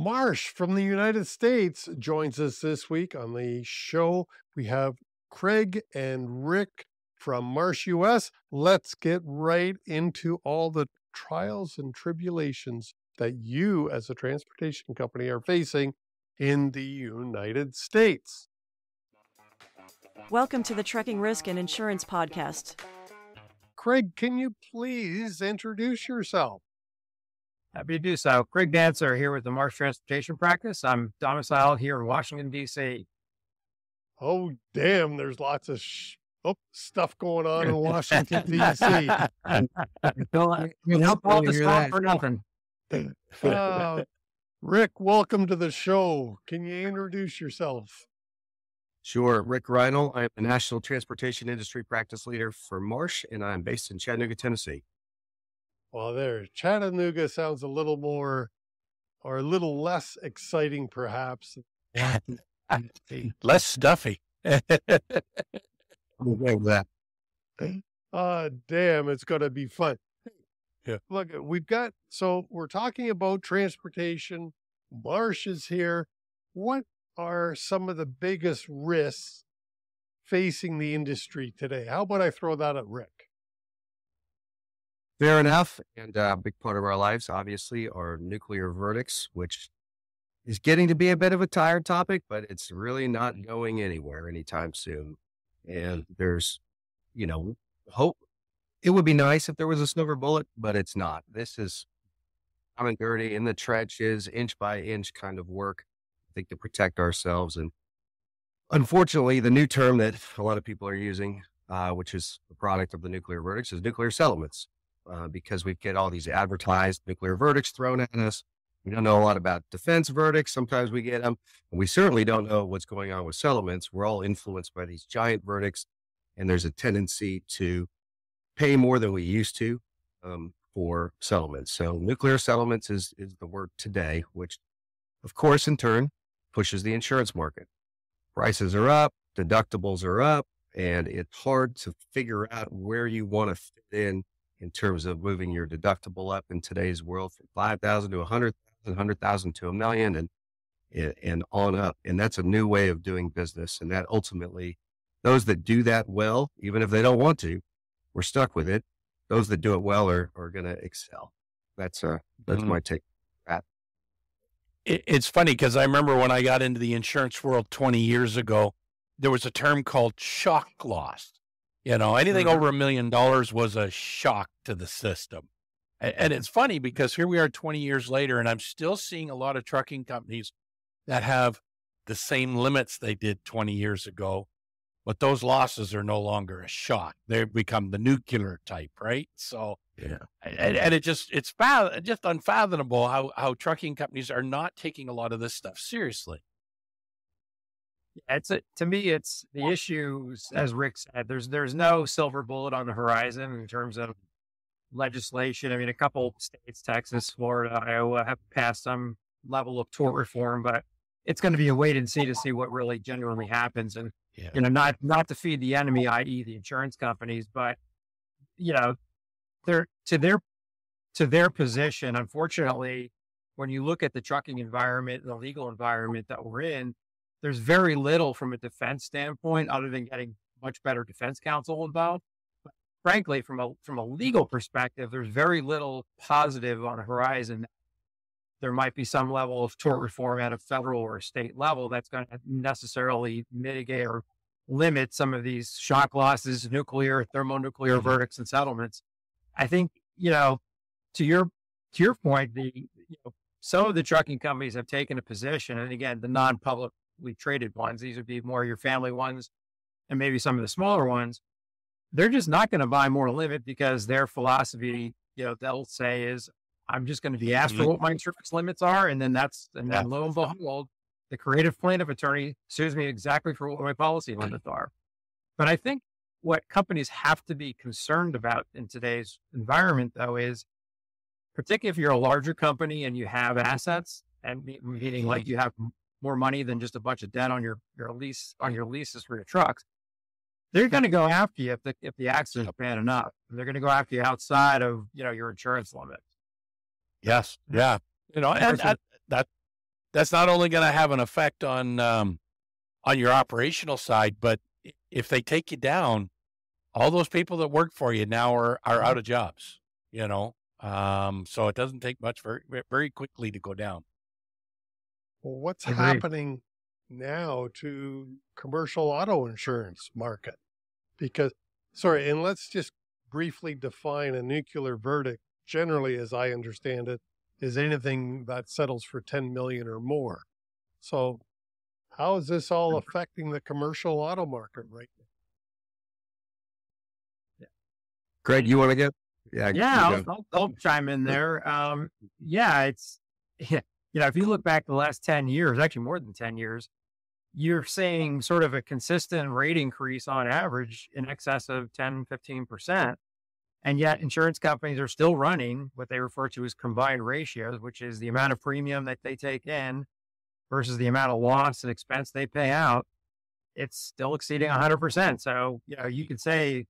Marsh from the United States joins us this week on the show. We have Craig and Rick from Marsh US. Let's get right into all the trials and tribulations that you, as a transportation company, are facing in the United States. Welcome to the Trucking Risk and Insurance Podcast. Craig, can you please introduce yourself? Happy to do so. Craig Dancer here with the Marsh Transportation Practice. I'm domiciled here in Washington, D.C. Oh, damn, there's lots of sh- oh, stuff going on in Washington, D.C. Don't help all this talk for nothing. Uh, Rick, welcome to the show. Can you introduce yourself? Sure. Rick Reinoehl. I'm a National Transportation Industry Practice Leader for Marsh, and I'm based in Chattanooga, Tennessee. Well, there, Chattanooga sounds a little more or a little less exciting, perhaps. Less stuffy. that. Uh, damn, it's going to be fun. Yeah. Look, we've got, so we're talking about transportation. Marsh is here. What are some of the biggest risks facing the industry today? How about I throw that at Rick? Fair enough. And uh, a big part of our lives, obviously, are nuclear verdicts, which is getting to be a bit of a tired topic, but it's really not going anywhere anytime soon. And there's, you know, hope. It would be nice if there was a silver bullet, but it's not. This is coming dirty in the trenches, inch by inch kind of work, I think, to protect ourselves. And unfortunately, the new term that a lot of people are using, uh, which is the product of the nuclear verdicts, is nuclear settlements uh, because we get all these advertised nuclear verdicts thrown at us. We don't know a lot about defense verdicts. Sometimes we get them. And we certainly don't know what's going on with settlements. We're all influenced by these giant verdicts. And there's a tendency to pay more than we used to um, for settlements. So nuclear settlements is, is the word today, which of course in turn pushes the insurance market. Prices are up, deductibles are up, and it's hard to figure out where you want to fit in in terms of moving your deductible up in today's world from 5,000 to 100,000, 100,000 to a million and, and on up. And that's a new way of doing business. And that ultimately, those that do that well, even if they don't want to, we're stuck with it. Those that do it well are, are going to excel. That's, uh, that's Mhm. my take. It, it's funny because I remember when I got into the insurance world 20 years ago, there was a term called shock loss. You know, anything Mhm. over a million dollars was a shock to the system. A- And, it's funny because here we are 20 years later, and I'm still seeing a lot of trucking companies that have the same limits they did 20 years ago, but those losses are no longer a shock. They've become the nuclear type, right? So, Yeah. and, and it just it's just unfathomable how how trucking companies are not taking a lot of this stuff seriously. It's a, to me, it's the issues, as Rick said, there's, there's no silver bullet on the horizon in terms of legislation. I mean, a couple states, Texas, Florida, Iowa have passed some level of tort reform, but it's going to be a wait and see to see what really genuinely happens. And, Yeah. you know, not, not to feed the enemy, i.e. the insurance companies, but, you know, they're to their, to their position. Unfortunately, when you look at the trucking environment and the legal environment that we're in, there's very little from a defense standpoint other than getting much better defense counsel involved. But frankly, from a from a legal perspective, there's very little positive on the horizon. There might be some level of tort reform at a federal or state level that's going to necessarily mitigate or limit some of these shock losses, nuclear, thermonuclear Mhm. verdicts and settlements. I think, you know, to your to your point, the you know, some of the trucking companies have taken a position, and again, the non-publicly traded ones, these would be more your family ones, and maybe some of the smaller ones. They're just not going to buy more limit because their philosophy, you know, they'll say is, "I'm just going to be asked for mm-hmm. what my insurance limits are," and then that's and then lo and behold, the creative plaintiff attorney sues me exactly for what my policy mm-hmm. limits are. But I think what companies have to be concerned about in today's environment, though, is particularly if you're a larger company and you have assets, and meaning like mm-hmm. you have more money than just a bunch of debt on your your lease on your leases for your trucks, they're going to go after you if the if the accident's bad enough. They're going to go after you outside of you know your insurance limit. Yes. Yeah. You know, and that, that that's not only going to have an effect on um, on your operational side, but if they take you down, all those people that work for you now are are out of jobs. You know, um, so it doesn't take much very very quickly to go down. Well, what's happening now to commercial auto insurance market? Because sorry, and let's just briefly define a nuclear verdict. Generally, as I understand it, is anything that settles for 10 million or more. So, how is this all affecting the commercial auto market right now? Greg, you want to go? Yeah, yeah, I'll, I'll, I'll, chime in there. Um, yeah, it's yeah, you know, if you look back the last ten years, actually more than ten years, you're seeing sort of a consistent rate increase on average in excess of 10, 15 percent, and yet insurance companies are still running what they refer to as combined ratios, which is the amount of premium that they take in versus the amount of loss and expense they pay out. It's still exceeding 100%. So, you know, you could say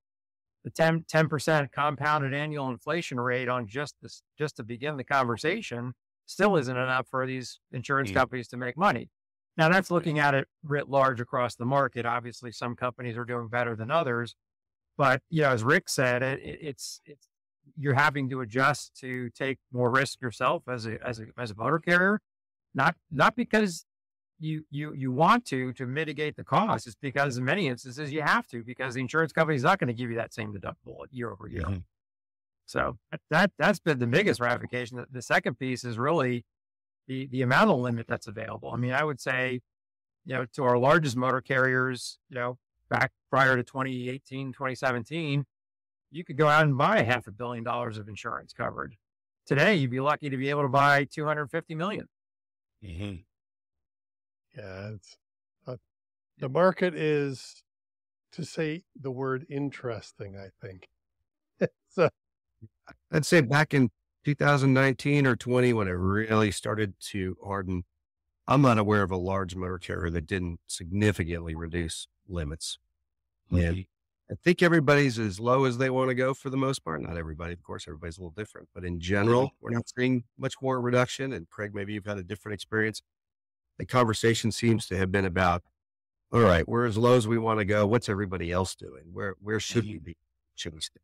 the 10, 10% compounded annual inflation rate on just this, just to begin the conversation still isn't enough for these insurance mm. companies to make money. Now that's looking at it writ large across the market. Obviously, some companies are doing better than others, but you know, as Rick said, it, it, it's it's you're having to adjust to take more risk yourself as a as a as a motor carrier, not not because you you you want to to mitigate the cost. It's because in many instances you have to because the insurance company is not going to give you that same deductible year over year. Mm-hmm. So that that's been the biggest ramification. The second piece is really the the amount of limit that's available. I mean, I would say, you know, to our largest motor carriers, you know, back prior to 2018, 2017, you could go out and buy half a billion dollars of insurance coverage. Today, you'd be lucky to be able to buy 250 million. Mm-hmm. Yeah, it's uh, the market is to say the word interesting. I think so. I'd say back in 2019 or 20 when it really started to harden. I'm not aware of a large motor carrier that didn't significantly reduce limits. Mm-hmm. And I think everybody's as low as they want to go for the most part. Not everybody, of course, everybody's a little different, but in general, mm-hmm. we're not seeing much more reduction. And Craig, maybe you've had a different experience. The conversation seems to have been about, all right, we're as low as we want to go. What's everybody else doing? Where where should mm-hmm. we be? Should we stay?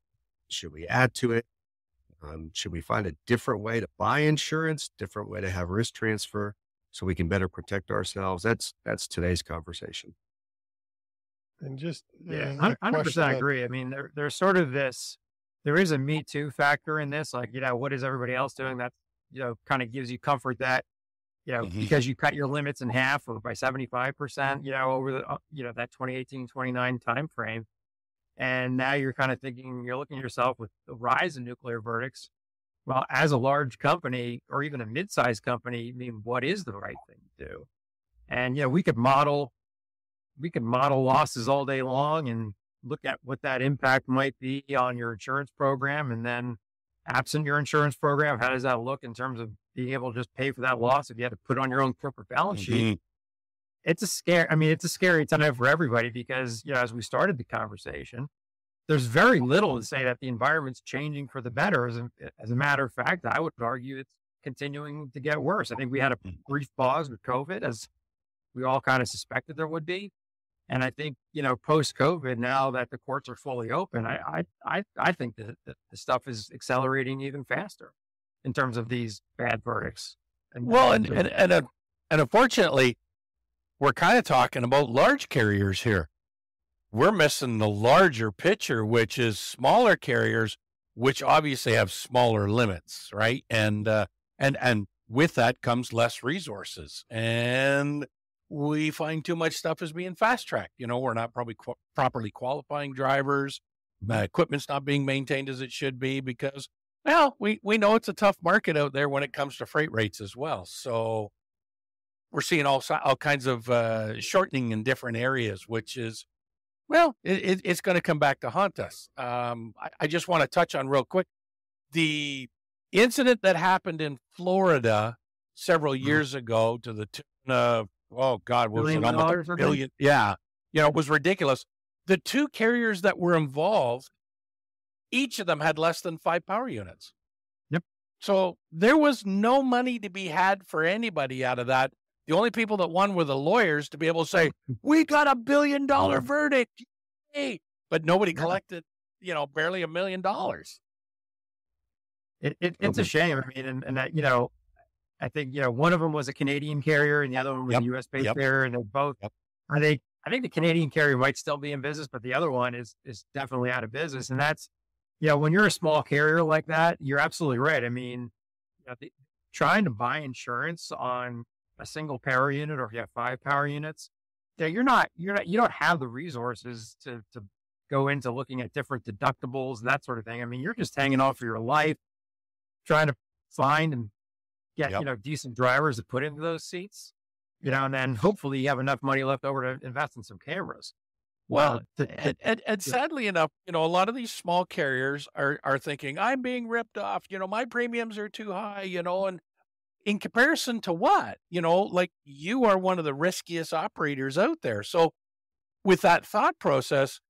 Should we add to it? Um, should we find a different way to buy insurance, different way to have risk transfer, so we can better protect ourselves? That's that's today's conversation. And just yeah, hundred percent agree. I mean, there, there's sort of this. There is a Me Too factor in this. Like, you know, what is everybody else doing? That you know, kind of gives you comfort that you know, mm-hmm. because you cut your limits in half or by 75%, you know, over the, uh, you know, that 2018, 29 time frame. And now you're kind of thinking, you're looking at yourself with the rise in nuclear verdicts. Well, as a large company or even a mid-sized company, I mean, what is the right thing to do? And, you know, we could model, we could model losses all day long and look at what that impact might be on your insurance program. And then absent your insurance program, how does that look in terms of being able to just pay for that loss if you had to put on your own corporate balance sheet? It's a scare. I mean, it's a scary time for everybody because, you know, as we started the conversation, there's very little to say that the environment's changing for the better. As a, as a matter of fact, I would argue it's continuing to get worse. I think we had a mm. brief pause with COVID, as we all kind of suspected there would be. And I think, you know, post COVID, now that the courts are fully open, I, I, I, I think that the, the stuff is accelerating even faster in terms of these bad verdicts. And, well, and, and, and, and unfortunately, we're kind of talking about large carriers here. We're missing the larger picture, which is smaller carriers, which obviously have smaller limits, right? And uh, and and with that comes less resources, and we find too much stuff as being fast tracked. You know, we're not probably qu- properly qualifying drivers. Uh, equipment's not being maintained as it should be because, well, we we know it's a tough market out there when it comes to freight rates as well. So we're seeing all all kinds of uh, shortening in different areas, which is well, it, it's going to come back to haunt us. Um, I, I, just want to touch on real quick the incident that happened in Florida several mm-hmm. years mm-hmm. ago to the tune of oh god, was it almost a billion? Yeah, you know, it was ridiculous. The two carriers that were involved, each of them had less than five power units. Yep. So there was no money to be had for anybody out of that The only people that won were the lawyers to be able to say, we got a billion dollar verdict. Yay. But nobody collected, you know, barely a million dollars. It, it, it's a shame. I mean, and, and that, you know, I think, you know, one of them was a Canadian carrier and the other one was Yep, a US based yep. carrier and they're both, Yep. I think, I think the Canadian carrier might still be in business, but the other one is, is definitely out of business. And that's, you know, when you're a small carrier like that, you're absolutely right. I mean, you know, the, trying to buy insurance on a single power unit or if you have five power units, yeah, you're not, you're not, you don't have the resources to, to go into looking at different deductibles and that sort of thing. I mean, you're just hanging on for your life, trying to find and get, Yep. you know, decent drivers to put into those seats, you know, and then hopefully you have enough money left over to invest in some cameras. Well, Uh, to- and, and, and yeah. sadly enough, you know, a lot of these small carriers are, are thinking, I'm being ripped off. You know, my premiums are too high, you know, and in comparison to what? You know, like you are one of the riskiest operators out there. So, with that thought process,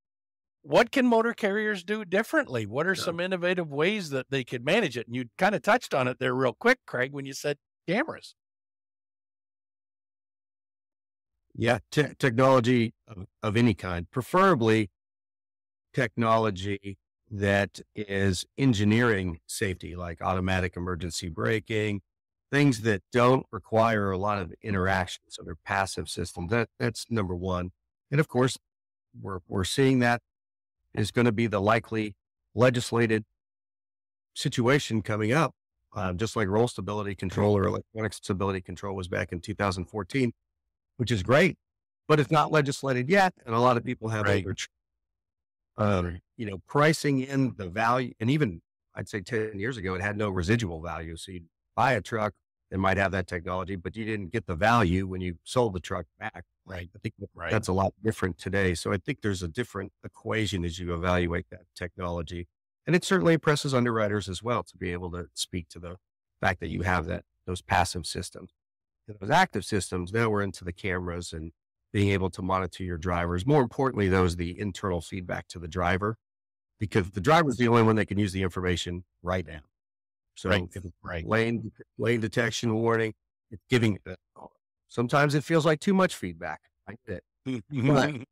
what can motor carriers do differently? What are Yeah. some innovative ways that they could manage it? And you kind of touched on it there real quick, Craig, when you said cameras. Yeah, te- technology of, of any kind, preferably technology that is engineering safety, like automatic emergency braking, things that don't require a lot of interaction. So they're passive systems. That that's number one. And of course, we're we're seeing that is going to be the likely legislated situation coming up, uh, just like roll stability control or electronic stability control was back in 2014 which is great, but it's not legislated yet. And a lot of people have Right. um, you know, pricing in the value. And even I'd say 10 years ago, it had no residual value. So you'd buy a truck that might have that technology, but you didn't get the value when you sold the truck back. Right. I think Right. that's a lot different today. So I think there's a different equation as you evaluate that technology. And it certainly impresses underwriters as well to be able to speak to the fact that you have that, those passive systems. And those active systems, now we're into the cameras and being able to monitor your drivers. More importantly, those the internal feedback to the driver, because the driver's the only one that can use the information right now. So Right. Right. lane lane detection warning, it's giving. uh, Sometimes it feels like too much feedback. I get it. Right.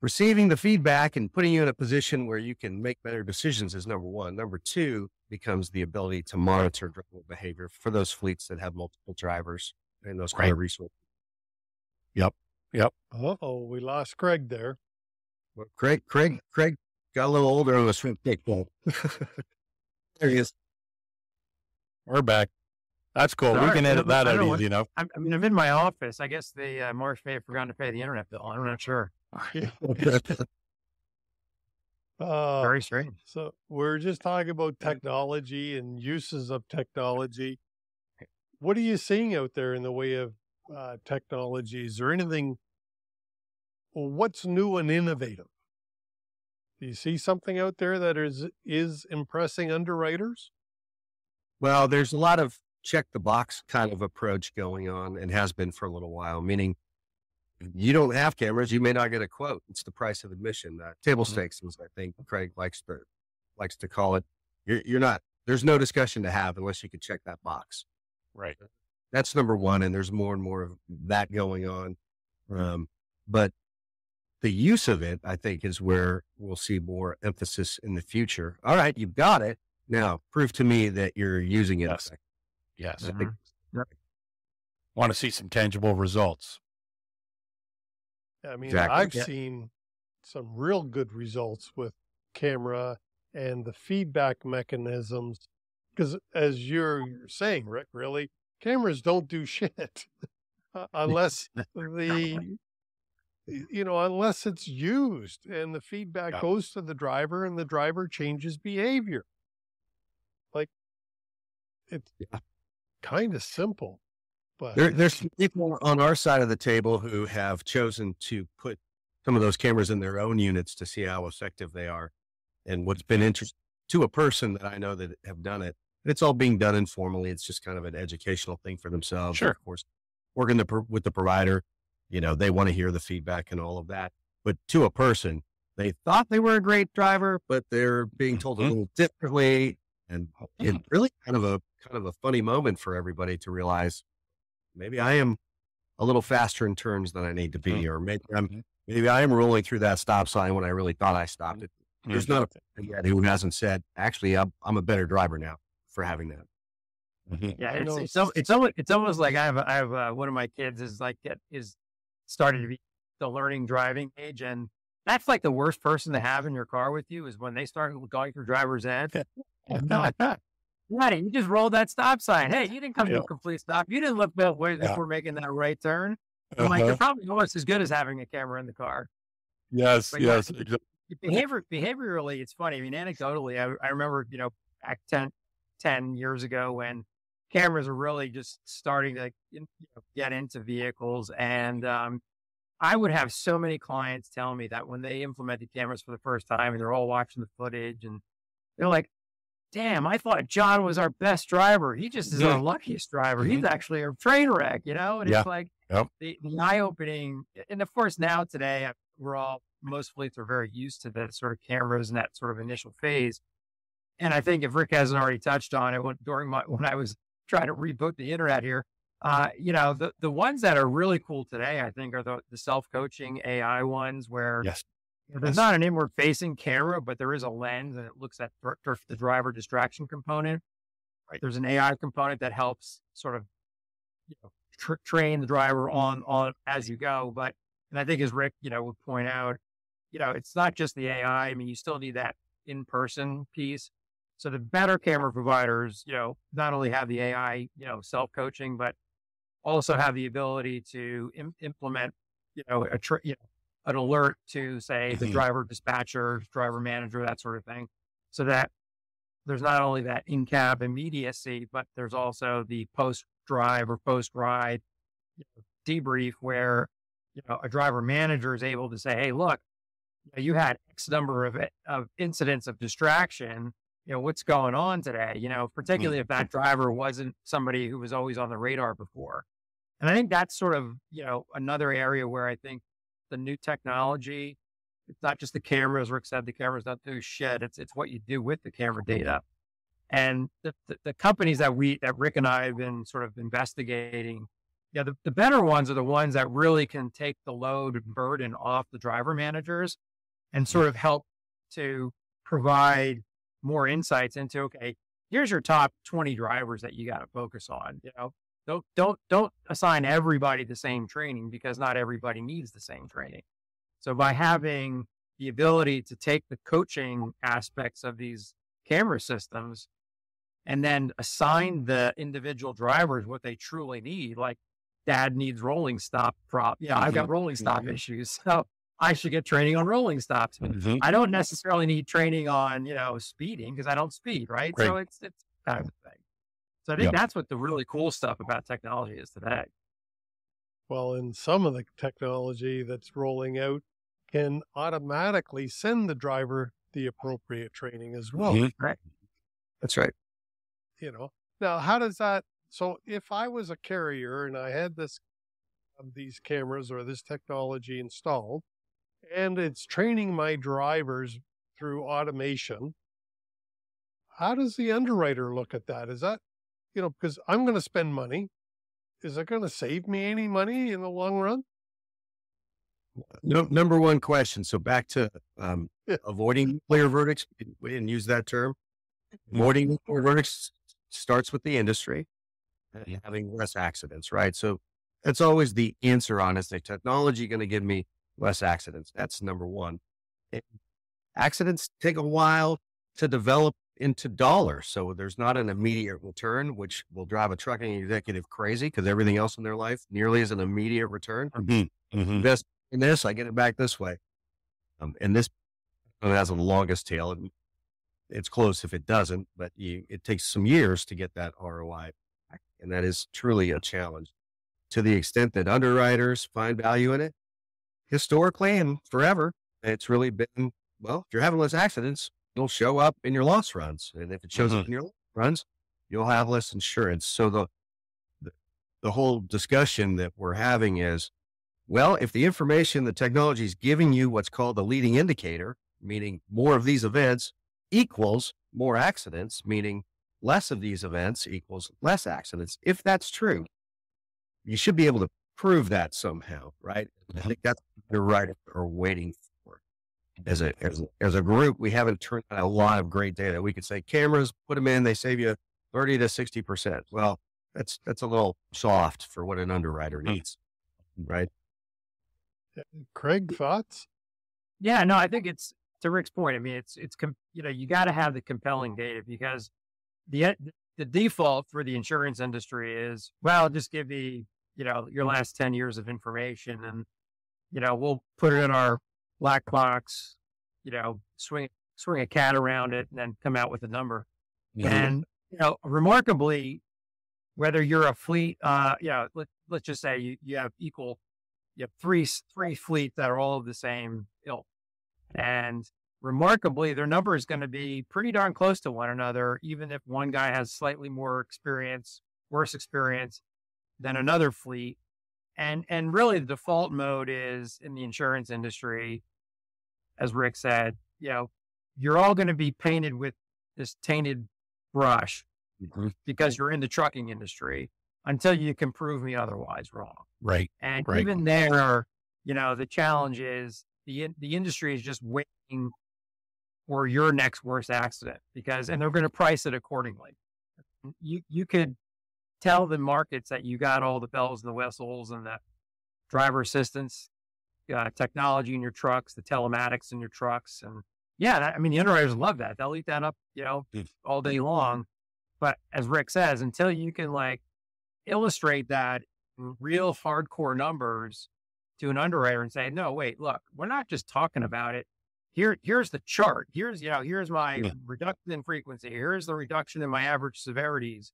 Receiving the feedback and putting you in a position where you can make better decisions is number one. Number two becomes the ability to monitor driver behavior for those fleets that have multiple drivers and those kind of resources. Yep. Yep. Oh, we lost Craig there. Well, Craig, Craig, Craig got a little older on the swim kickball. there he is. We're back. That's cool. we can edit that I out don't easy enough. I, I mean, I'm in my office. I guess the uh, Marsh may have forgotten to pay the internet bill. I'm not sure. Uh, Very strange. So we're just talking about technology and uses of technology. What are you seeing out there in the way of uh, technology? Is there anything? Well, what's new and innovative? Do you see something out there that is is impressing underwriters? Well, there's a lot of check the box kind of approach going on and has been for a little while, meaning you don't have cameras, you may not get a quote. It's the price of admission. Uh, table Mhm. stakes, as I think Craig likes to likes to call it. You're, you're not. There's no discussion to have unless you can check that box. Right. That's number one, and there's more and more of that going on. Um, but the use of it, I think, is where we'll see more emphasis in the future. All right, you've got it. Now, prove to me that you're using it. Yes. Yes. I think mm-hmm. Want to see some tangible results. I mean, Exactly. I've Yeah. seen some real good results with camera and the feedback mechanisms. Because as you're saying, Rick, really, cameras don't do shit unless the, you know, unless it's used and the feedback Yeah. goes to the driver and the driver changes behavior. It's Yeah. kind of simple, but There, there's people on our side of the table who have chosen to put some of those cameras in their own units to see how effective they are. And what's been interesting to a person that I know that have done it, it's all being done informally. It's just kind of an educational thing for themselves. Sure. Of course, working the, with the provider, you know, they want to hear the feedback and all of that. But to a person, they thought they were a great driver, but they're being told a Mhm. little differently. And it's really kind of a kind of a funny moment for everybody to realize maybe I am a little faster in turns than I need to be, Mhm. or maybe I'm maybe I am rolling through that stop sign when I really thought I stopped it. There's not a person yet who hasn't said, actually, I'm, I'm a better driver now for having that. Mhm. Yeah, it's it's, it's almost it's almost like I have a- I have uh, one of my kids is like get, is starting to be the learning driving age, and that's like the worst person to have in your car with you is when they start going through driver's ed. And they're you just rolled that stop sign. Hey, you didn't come to a complete stop. You didn't look both ways Yeah. before making that right turn. I'm like, Uh-huh. you're probably almost as good as having a camera in the car. Yes, But yes. it- exa- Behavior, behaviorally, it's funny. I mean, anecdotally, I, I remember, you know, back 10, 10 years ago when cameras were really just starting to you know, get into vehicles. And um, I would have so many clients tell me that when they implemented cameras for the first time and they're all watching the footage and they're like, damn, I thought John was our best driver. He just is our Mhm. luckiest driver. He's actually a train wreck, you know? And Yeah. it's like Yep. the, the eye opening. And of course, now today, uh, we're all, most fleets are very used to that sort of cameras and that sort of initial phase. And I think if Rick hasn't already touched on it when, during my, when I was trying to reboot the internet here, uh, you know, the, the ones that are really cool today, I think are the, the self-coaching AI ones where Yes. There's not an inward facing camera, but there is a lens and it looks at the driver distraction component. Right. There's an AI component that helps sort of, you know, tr- train the driver on, on as you go. But, and I think as Rick, you know, would point out, you know, it's not just the AI. I mean, you still need that in person piece. So the better camera providers, you know, not only have the AI, you know, self coaching, but also have the ability to Im- implement, you know, a tr- you know, an alert to say the Mhm. driver dispatcher, driver manager, that sort of thing, so that there's not only that in cab immediacy, but there's also the post drive or post ride you know, debrief where you know a driver manager is able to say, "Hey, look, you, know, you had X number of of incidents of distraction. You know what's going on today. You know, particularly if that driver wasn't somebody who was always on the radar before." And I think that's sort of you know another area where I think the new technology. It's not just the cameras. Rick said the cameras don't do shit. It's it's what you do with the camera data. And the, the, the companies that we that Rick and I have been sort of investigating, yeah, the, the better ones are the ones that really can take the load and burden off the driver managers and sort of help to provide more insights into okay, here's your top 20 drivers that you got to focus on. You know, don't don't don't assign everybody the same training because not everybody needs the same training. So by having the ability to take the coaching aspects of these camera systems and then assign the individual drivers what they truly need, like dad needs rolling stop prop. Yeah, I've got rolling stop issues. So I should get training on rolling stops. Mhm. I don't necessarily need training on, you know, speeding because I don't speed, right? So it's it's kind of a thing. So I think Yeah. that's what the really cool stuff about technology is today. Well, and some of the technology that's rolling out can automatically send the driver the appropriate training as well. Mhm. That's right. You know, now how does that? So if I was a carrier and I had this these cameras or this technology installed, and it's training my drivers through automation, how does the underwriter look at that? Is that, you know, because I'm going to spend money. Is it going to save me any money in the long run? No, number one question. So back to um, Yeah. avoiding nuclear verdicts. We didn't use that term. Avoiding verdicts starts with the industry and having less accidents, right? So that's always the answer on is the technology going to give me less accidents? That's number one. And accidents take a while to develop into dollars. So there's not an immediate return, which will drive a trucking executive crazy because everything else in their life nearly is an immediate return Mhm. Mhm. invest in this, I get it back this way. Um, and this has the longest tail. And it's close if it doesn't, but you, it takes some years to get that ROI. back, And that is truly a challenge to the extent that underwriters find value in it. Historically and forever, it's really been, well, if you're having less accidents, it'll show up in your loss runs. And if it shows up mm-hmm. in your loss runs, you'll have less insurance. So the, the, the whole discussion that we're having is, well, if the information, the technology is giving you what's called a leading indicator, meaning more of these events equals more accidents, meaning less of these events equals less accidents. If that's true, you should be able to prove that somehow, right? I mm-hmm. think that's the writers are waiting for. As a, as a as a group, we haven't turned out a lot of great data. We could say cameras, put them in, they save you thirty to sixty percent. Well, that's that's a little soft for what an underwriter needs, right? Uh, Craig, thoughts? Yeah, no, I think it's to Rick's point. I mean, it's it's com- you know you got to have the compelling mm-hmm. data because the uh, the default for the insurance industry is well, just give me you know your mm-hmm. last ten years of information, and you know we'll put it in our black box, you know, swing swing a cat around it, and then come out with a number. And you know, remarkably, whether you're a fleet, uh, you know, let, let's just say you, you have equal, you have three three fleets that are all of the same ilk, and remarkably, their number is going to be pretty darn close to one another, even if one guy has slightly more experience, worse experience than another fleet. And and really, the default mode is in the insurance industry, as Rick said, you know, you're all going to be painted with this tainted brush Mm-hmm. because you're in the trucking industry until you can prove me otherwise wrong. Right. And Right. even there, you know, the challenge is the the industry is just waiting for your next worst accident because, and they're going to price it accordingly. You you could tell the markets that you got all the bells and the whistles and the driver assistance uh, technology in your trucks, the telematics in your trucks, and yeah, that, I mean the underwriters love that. They'll eat that up, you know, Mm. all day long. But as Rick says, until you can like illustrate that real hardcore numbers to an underwriter and say, no, wait, look, we're not just talking about it. Here, here's the chart. Here's, you know, here's my Yeah. reduction in frequency. Here's the reduction in my average severities.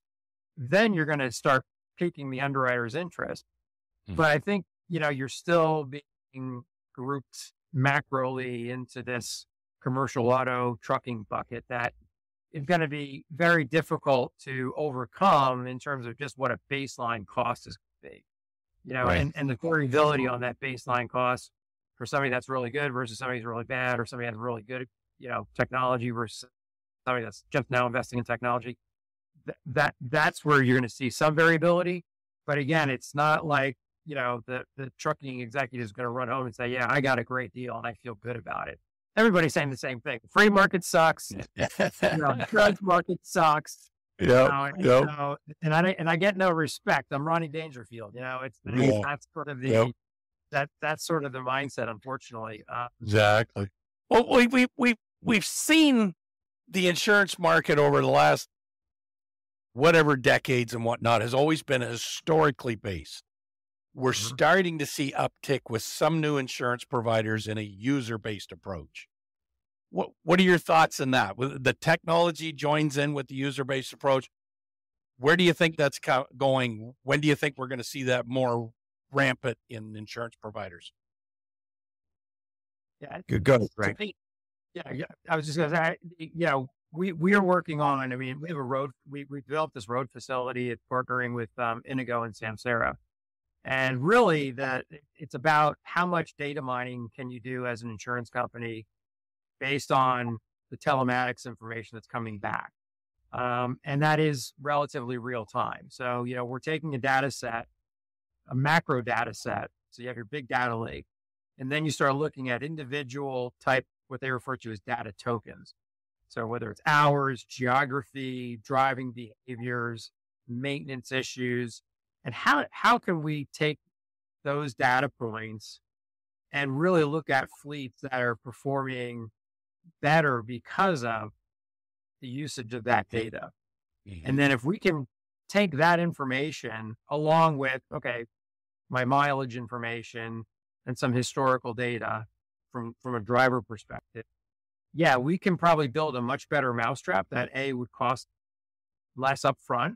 Then you're going to start piquing the underwriter's interest. Mhm. But I think, you know, you're still being grouped macroly into this commercial auto trucking bucket that is going to be very difficult to overcome in terms of just what a baseline cost is going to be. You know, Right. and, and the variability on that baseline cost for somebody that's really good versus somebody who's really bad or somebody has really good, you know, technology versus somebody that's just now investing in technology. Th- that that's where you're going to see some variability. But again, it's not like, you know, the, the trucking executive is going to run home and say, yeah, I got a great deal and I feel good about it. Everybody's saying the same thing. Free market sucks. You know, drugs market sucks. You Yep. know, and, yep. you know, and I and I get no respect. I'm Rodney Dangerfield. You know, it's Yeah. that's sort of the Yep. that that's sort of the mindset. Unfortunately, uh, Exactly. Well, we we we we've seen the insurance market over the last whatever decades and whatnot has always been historically based. We're Mhm. starting to see uptick with some new insurance providers in a user based approach. What what are your thoughts on that? The technology joins in with the user based approach. Where do you think that's co- going? When do you think we're going to see that more rampant in insurance providers? yeah, Good go, to right? me- Yeah, yeah. I was just going to say, I- you know, we we are working on. I mean, we have a road. We we developed this road facility. It's partnering with um, Inigo and Samsara, and really that it's about how much data mining can you do as an insurance company based on the telematics information that's coming back, um, and that is relatively real time. So you know, we're taking a data set, a macro data set. So you have your big data lake and then you start looking at individual type, what they refer to as data tokens. So whether it's hours, geography, driving behaviors, maintenance issues, and how, how can we take those data points and really look at fleets that are performing better because of the usage of that data? And mm-hmm. then if we can take that information along with, okay, my mileage information and some historical data from, from a driver perspective, yeah, we can probably build a much better mousetrap that A would cost less upfront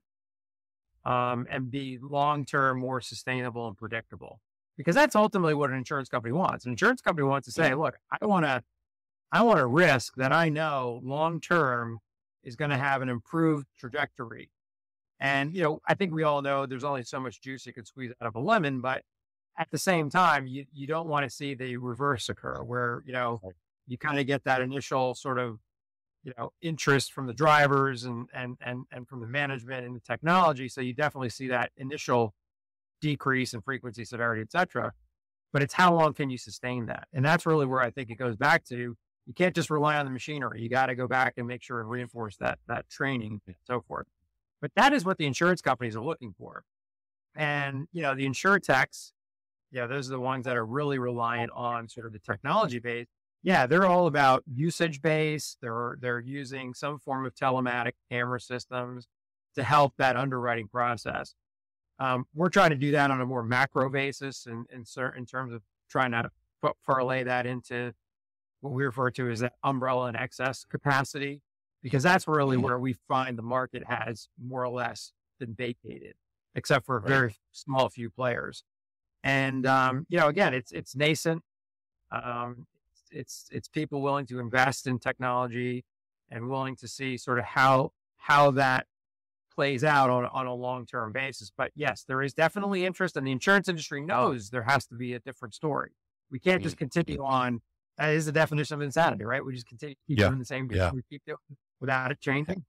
um, and be long term more sustainable and predictable. Because that's ultimately what an insurance company wants. An insurance company wants to say, look, I want to I want a risk that I know long term is going to have an improved trajectory. And, you know, I think we all know there's only so much juice you can squeeze out of a lemon, but at the same time, you, you don't want to see the reverse occur where, you know, you kind of get that initial sort of, you know, interest from the drivers and, and, and, and from the management and the technology. So you definitely see that initial decrease in frequency, severity, et cetera. But it's how long can you sustain that? And that's really where I think it goes back to you can't just rely on the machinery. You got to go back and make sure and reinforce that that training and so forth. But that is what the insurance companies are looking for. And you know, the insurtechs, yeah, those are the ones that are really reliant on sort of the technology base. Yeah, they're all about usage based. They're they're using some form of telematic camera systems to help that underwriting process. Um, we're trying to do that on a more macro basis, and in, terms of trying to parlay that into what we refer to as that umbrella and excess capacity, because that's really mm-hmm. where we find the market has more or less been vacated, except for a very small few players. And um, you know, again, it's it's nascent. Um, it's it's people willing to invest in technology and willing to see sort of how how that plays out on on a long term basis. But yes, there is definitely interest, and the insurance industry knows there has to be a different story. We can't just mm-hmm. continue on that is the definition of insanity, right? We just continue keep yeah. doing the same thing yeah. we keep doing without it changing.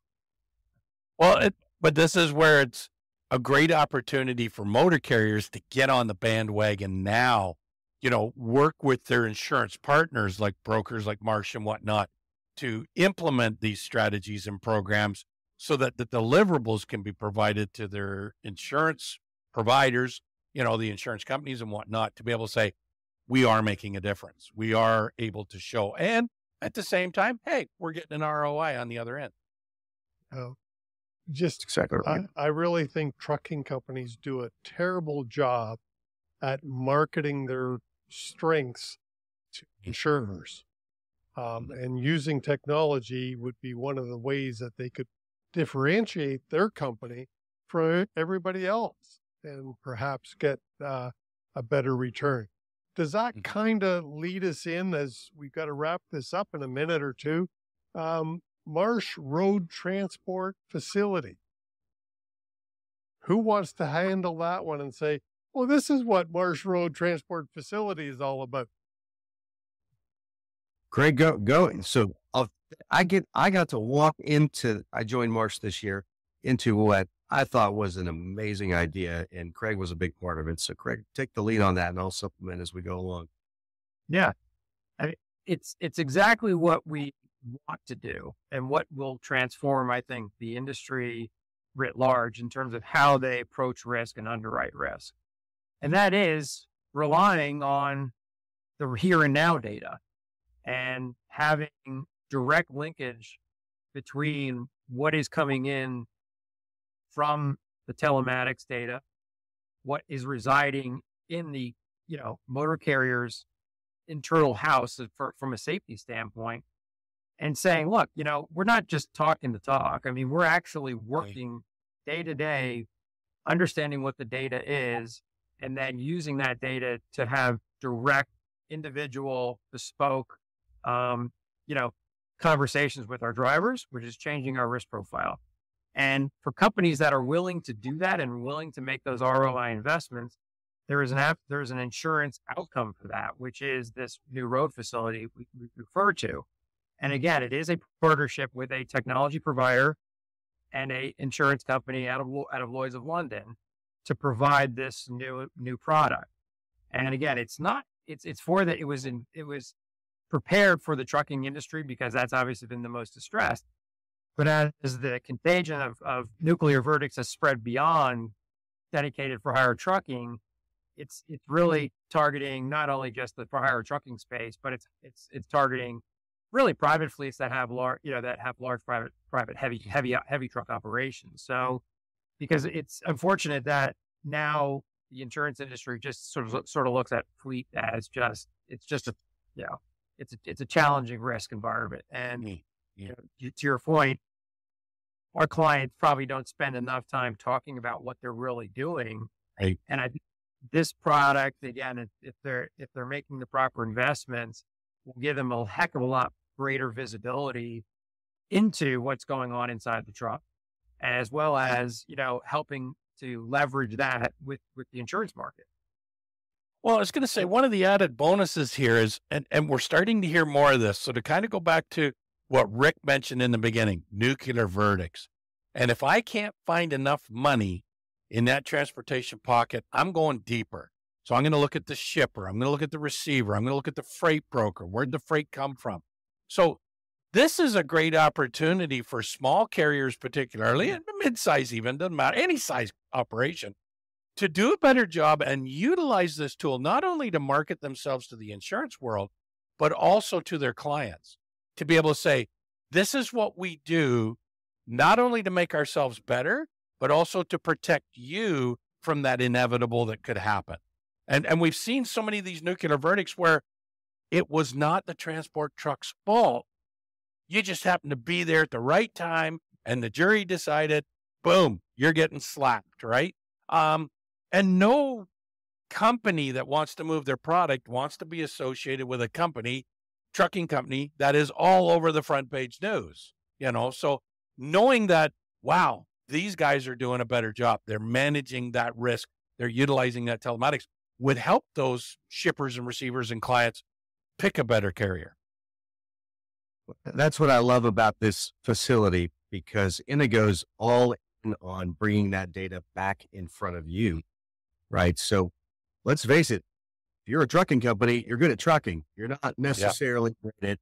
Well, it, but this is where it's a great opportunity for motor carriers to get on the bandwagon now. You know, work with their insurance partners like brokers like Marsh and whatnot to implement these strategies and programs so that the deliverables can be provided to their insurance providers, you know, the insurance companies and whatnot to be able to say, we are making a difference. We are able to show. And at the same time, hey, we're getting an ROI on the other end. Oh, just exactly right. I, I really think trucking companies do a terrible job at marketing their strengths to insurers. Um, and using technology would be one of the ways that they could differentiate their company from everybody else and perhaps get uh, a better return. Does that mm-hmm. kind of lead us in as we've got to wrap this up in a minute or two? Um, Marsh Road Transport Facility. Who wants to handle that one and say, well, this is what Marsh Road Transport Facility is all about? Craig, go, go. So I'll, I get, I got to walk into, I joined Marsh this year into what I thought was an amazing idea, and Craig was a big part of it. So, Craig, take the lead on that, and I'll supplement as we go along. Yeah, I mean, it's it's exactly what we want to do, and what will transform, I think, the industry writ large in terms of how they approach risk and underwrite risk, and that is relying on the here and now data and having direct linkage between what is coming in from the telematics data, what is residing in the, you know, motor carrier's internal house for, from a safety standpoint and saying, look, you know, we're not just talking the talk. I mean, we're actually working day to day, understanding what the data is, and then using that data to have direct, individual, bespoke, um, you know, conversations with our drivers, which is changing our risk profile. And for companies that are willing to do that and willing to make those ROI investments, there is an app, there is an insurance outcome for that, which is this new road facility we, we refer to. And again, it is a partnership with a technology provider and a insurance company out of out of Lloyd's of London to provide this new new product. And again, it's not it's it's for that it was in it was prepared for the trucking industry because that's obviously been the most distressed. But as the contagion of, of nuclear verdicts has spread beyond dedicated for hire trucking, it's it's really mm. targeting not only just the for hire trucking space, but it's it's it's targeting really private fleets that have large you know that have large private private heavy heavy heavy truck operations. So because it's unfortunate that now the insurance industry just sort of sort of looks at fleet as just it's just a you know it's a, it's a challenging risk environment and mm you know, to your point, our clients probably don't spend enough time talking about what they're really doing. Right. And I, think this product, again, if they're if they're making the proper investments, will give them a heck of a lot greater visibility into what's going on inside the truck, as well as you know helping to leverage that with with the insurance market. Well, I was going to say one of the added bonuses here is, and, and we're starting to hear more of this. So to kind of go back to what Rick mentioned in the beginning nuclear verdicts. And if I can't find enough money in that transportation pocket, I'm going deeper. So I'm going to look at the shipper. I'm going to look at the receiver. I'm going to look at the freight broker. Where'd the freight come from? So this is a great opportunity for small carriers, particularly, and mid-size even, doesn't matter, any size operation, to do a better job and utilize this tool not only to market themselves to the insurance world, but also to their clients to be able to say, this is what we do, not only to make ourselves better, but also to protect you from that inevitable that could happen. And, and we've seen so many of these nuclear verdicts where it was not the transport truck's fault. You just happened to be there at the right time and the jury decided, boom, you're getting slapped, right? Um, and no company that wants to move their product wants to be associated with a company, trucking company, that is all over the front page news, you know? So knowing that, wow, these guys are doing a better job, they're managing that risk, they're utilizing that telematics would help those shippers and receivers and clients pick a better carrier. That's what I love about this facility because Inigo's all in on bringing that data back in front of you, right? So let's face it, if you're a trucking company, you're good at trucking. You're not necessarily yeah. good at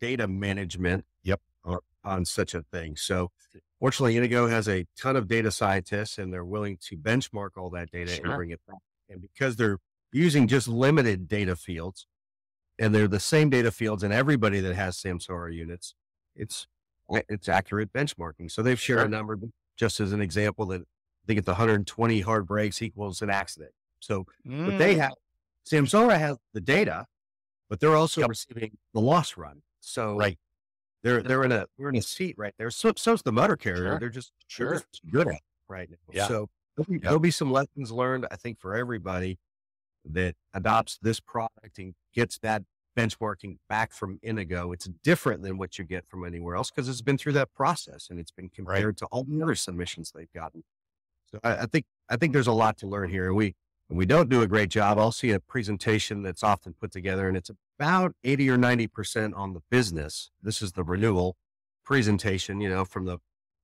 data management. Yep. On, on such a thing. So fortunately, Inigo has a ton of data scientists and they're willing to benchmark all that data sure. and bring it back. And because they're using just limited data fields, and they're the same data fields in everybody that has Samsara units. It's it's accurate benchmarking. So they've shared sure. a number just as an example that I think it's 120 hard brakes equals an accident. So mm. but they have Samsara has the data, but they're also yep. receiving the loss run. So right. They're they're in a we're in a seat right there. So so's the motor carrier. Sure. They're just sure they're just good at right now. Yeah. So there'll be, yep. there'll be some lessons learned, I think, for everybody that adopts this product and gets that benchmarking back from Inigo, it's different than what you get from anywhere else because it's been through that process and it's been compared right. to all the other submissions they've gotten. So I, I, think I think there's a lot to learn here. And we when we don't do a great job, I'll see a presentation that's often put together and it's about 80 or 90 percent on the business. This is the renewal presentation, you know, from the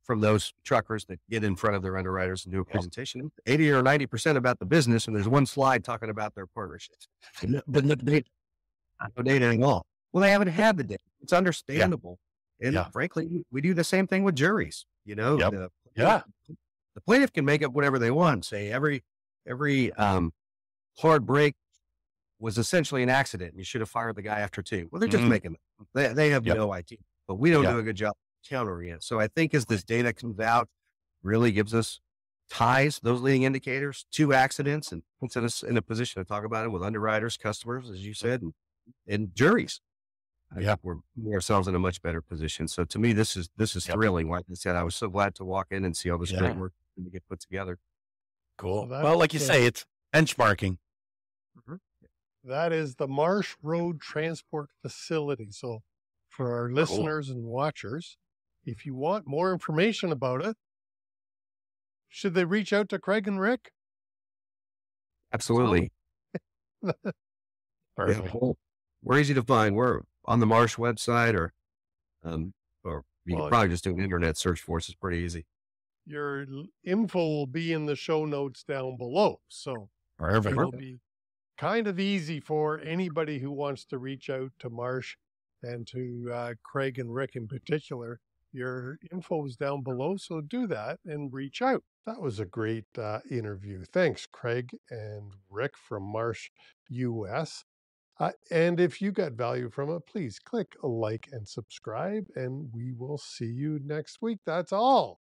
from those truckers that get in front of their underwriters and do a presentation, 80 or 90 percent about the business, and there's one slide talking about their partnerships. But they, no data at all. Well, they haven't had the data. It's understandable. Yeah. And yeah. frankly, we do the same thing with juries. You know, yep. the, yeah, the plaintiff can make up whatever they want. Say every every um, hard brake was essentially an accident, and you should have fired the guy after two. Well, they're just mm-hmm. making they they have yep. no idea, but we don't yep. do a good job countering it. So I think as this data comes out, really gives us ties those leading indicators to accidents and puts us in a position to talk about it with underwriters, customers, as you said, and and juries. Yeah, we're ourselves in a much better position. So to me, this is this is yep. thrilling. Like I said, I was so glad to walk in and see all this yeah. great work to get put together. Cool. Well, well like you say, it's benchmarking. Mm-hmm. That is the Marsh Road Transport Facility. So for our listeners cool. and watchers, if you want more information about it, should they reach out to Craig and Rick? Absolutely. Perfect. Yeah, we're easy to find. We're on the Marsh website or, um, or you well, can probably just do an internet search for us. It's pretty easy. Your info will be in the show notes down below. So Perfect. it'll be kind of easy for anybody who wants to reach out to Marsh and to uh, Craig and Rick in particular. Your info is down below, so do that and reach out. That was a great uh, interview. Thanks, Craig and Rick from Marsh US. Uh, and if you got value from it, please click like and subscribe, and we will see you next week. That's all.